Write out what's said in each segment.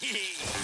Hehehe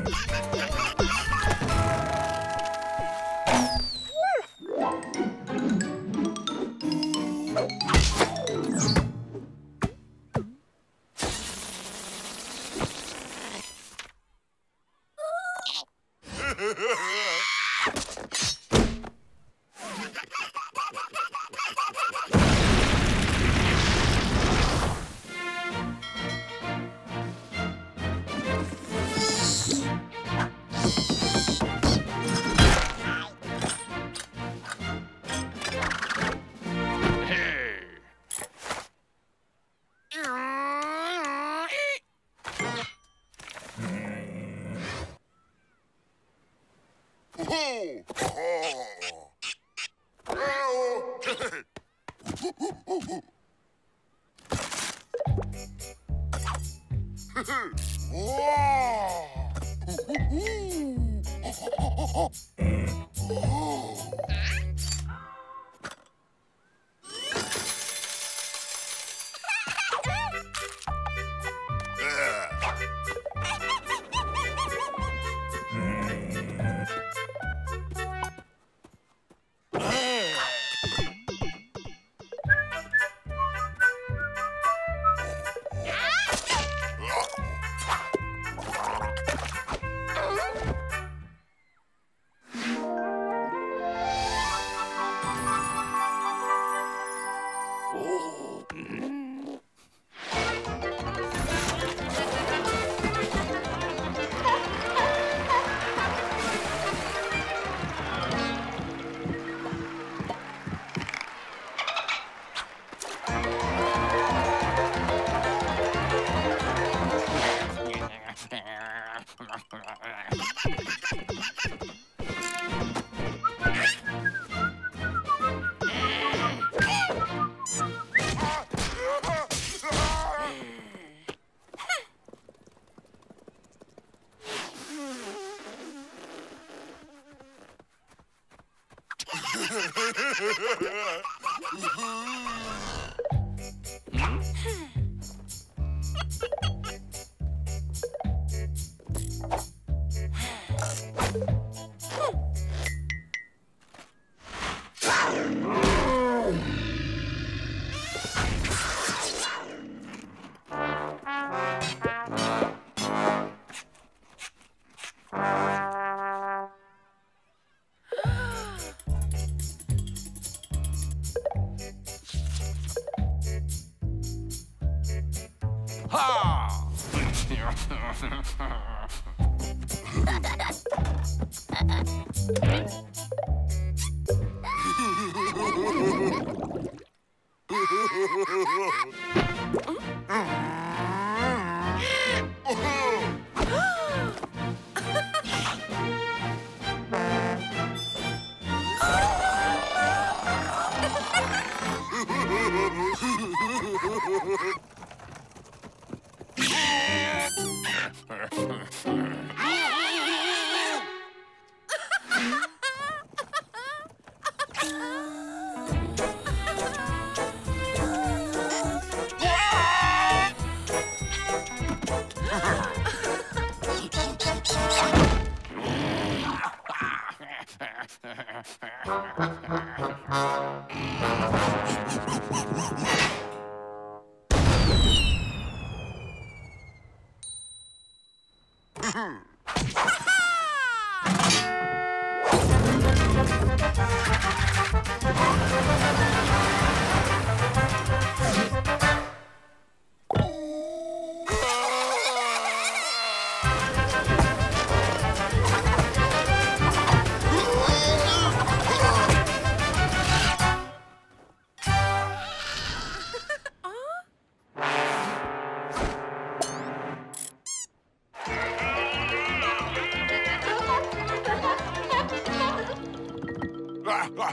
Black. Ha ha!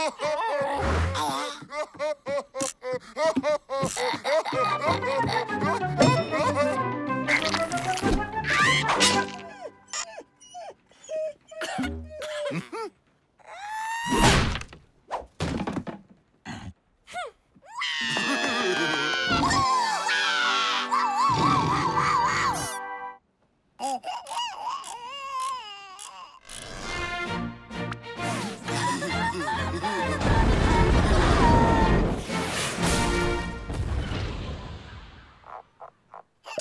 Oh, oh, oh, oh.